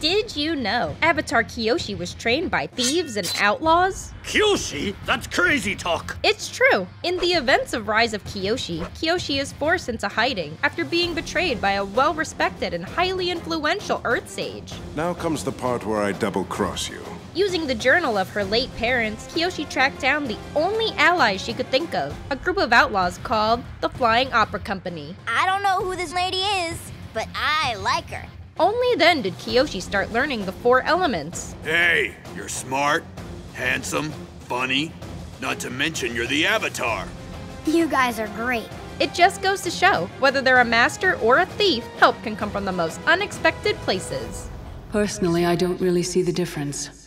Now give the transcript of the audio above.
Did you know Avatar Kyoshi was trained by thieves and outlaws? Kyoshi? That's crazy talk. It's true. In the events of Rise of Kyoshi, Kyoshi is forced into hiding after being betrayed by a well respected and highly influential Earth Sage. Now comes the part where I double cross you. Using the journal of her late parents, Kyoshi tracked down the only allies she could think of a group of outlaws called the Flying Opera Company. I don't know who this lady is, but I like her. Only then did Kyoshi start learning the four elements. Hey, you're smart, handsome, funny, not to mention you're the Avatar. You guys are great. It just goes to show whether they're a master or a thief, help can come from the most unexpected places. Personally, I don't really see the difference.